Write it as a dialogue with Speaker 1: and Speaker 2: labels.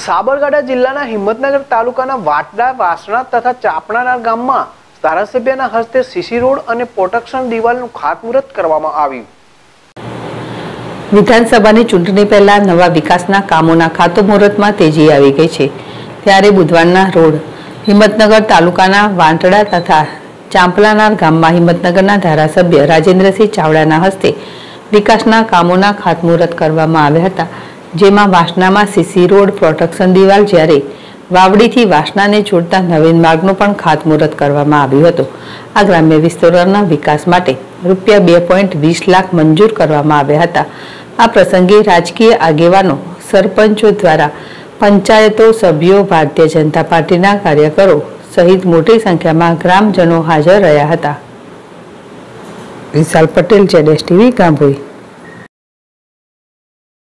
Speaker 1: સાબરકાંઠા જિલ્લાના હિંમતનગર તાલુકાના વાટડા, વાસણા તથા ચાપણાના ગામમાં ધારાસભ્યના હસ્તે સીસી રોડ અને પ્રોટેક્શન દિવાલનું ખાતમુહૂર્ત કરવામાં આવ્યું.
Speaker 2: વિધાનસભાની ચૂંટણી પહેલા નવા વિકાસના કામોના ખાતમુહૂર્તમાં તેજી આવી ગઈ છે. ત્યારે બુધવારના રોડ હિંમતનગર તાલુકાના વાંટડા તથા ચાંપલાનાર ગામમાં હિંમતનગરના ધારાસભ્ય રાજેન્દ્રસિંહ ચાવડાના હસ્તે વિકાસના કામોના ખાતમુહૂર્ત કરવામાં આવ્યા હતા. જેમાં વાસણામાં સીસી રોડ પ્રોટેક્શન દિવાલ જ્યારે વાવડીથી વાસણાને જોડતા નવીન માર્ગનું પણ ખાતમુહૂર્ત કરવામાં આવ્યું હતું. આ ગ્રામ્ય વિસ્તારોના વિકાસ માટે રૂપિયા બે પોઈન્ટ વીસ લાખ મંજૂર કરવામાં આવ્યા હતા. આ પ્રસંગે રાજકીય આગેવાનો, સરપંચો દ્વારા પંચાયતો સભ્યો, ભારતીય જનતા પાર્ટીના કાર્યકરો સહિત મોટી સંખ્યામાં ગ્રામજનો હાજર રહ્યા હતા. વિશાલ પટેલ, જેડેશ ટીવી ગાંભોઈ